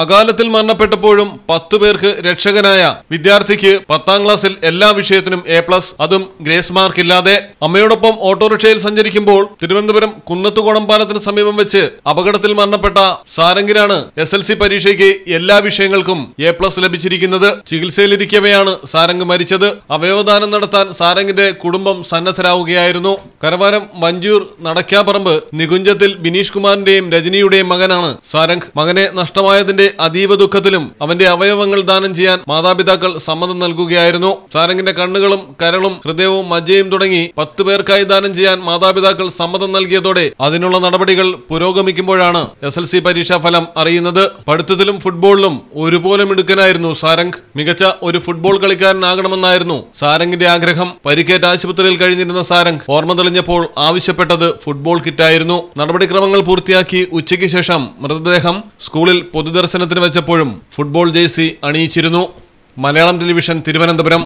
അകാലത്തിൽ മരണപ്പെട്ടപ്പോഴും പത്തു പേർക്ക് രക്ഷകനായ വിദ്യാർത്ഥിക്ക് പത്താം ക്ലാസ്സിൽ എല്ലാ വിഷയത്തിനും എ പ്ലസ് അതും ഗ്രേസ് മാർക്ക് ഇല്ലാതെ അമ്മയോടൊപ്പം ഓട്ടോറിക്ഷയിൽ സഞ്ചരിക്കുമ്പോൾ തിരുവനന്തപുരം കുന്നത്തുകോണം പാലത്തിന് സമീപം വെച്ച് അപകടത്തിൽ മരണപ്പെട്ട സാരംഗിനാണ് എസ് എൽ സി പരീക്ഷയ്ക്ക് എല്ലാ വിഷയങ്ങൾക്കും എ പ്ലസ് ലഭിച്ചിരിക്കുന്നത്. ചികിത്സയിലിരിക്കവെയാണ് സാരംഗ് മരിച്ചത്. അവയവദാനം നടത്താൻ സാരംഗിന്റെ കുടുംബം സന്നദ്ധരാവുകയായിരുന്നു. കരവാരം വഞ്ചൂർ നടക്കാപ്പറമ്പ് നികുഞ്ചത്തിൽ ബിനീഷ് കുമാറിന്റെയും രജനിയുടെയും മകനാണ് സാരംഗ്. മകനെ നഷ്ടമായതിന്റെ അതീവ ദുഃഖത്തിലും അവന്റെ അവയവങ്ങൾ ദാനം ചെയ്യാൻ മാതാപിതാക്കൾ സമ്മതം നൽകുകയായിരുന്നു. സാരംഗിന്റെ കണ്ണുകളും കരളും ഹൃദയവും മജ്ജയും തുടങ്ങി പത്ത് പേർക്കായി ദാനം ചെയ്യാൻ മാതാപിതാക്കൾ സമ്മതം നൽകിയതോടെ അതിനുള്ള നടപടികൾ പുരോഗമിക്കുമ്പോഴാണ് എസ് എൽ സി പരീക്ഷാ ഫലം അറിയുന്നത്. പഠിത്തത്തിലും ഫുട്ബോളിലും ഒരുപോലെ മിടുക്കനായിരുന്നു സാരംഗ്. മികച്ച ഒരു ഫുട്ബോൾ കളിക്കാരനാകണമെന്നായിരുന്നു സാരംഗിന്റെ ആഗ്രഹം. പരിക്കേറ്റ ആശുപത്രിയിൽ കഴിഞ്ഞിരുന്ന സാരംഗ് ഓർമ്മ തെളിഞ്ഞപ്പോൾ ആവശ്യപ്പെട്ടത് ഫുട്ബോൾ കിറ്റായിരുന്നു നടപടിക്രമങ്ങൾ പൂർത്തിയാക്കി ഉച്ചയ്ക്ക് ശേഷം മൃതദേഹം സ്കൂളിൽ പൊതുദർശനത്തിന് വെച്ചപ്പോഴും ഫുട്ബോൾ ജേഴ്സി അണിയിച്ചിരുന്നു. മലയാളം ടെലിവിഷൻ തിരുവനന്തപുരം.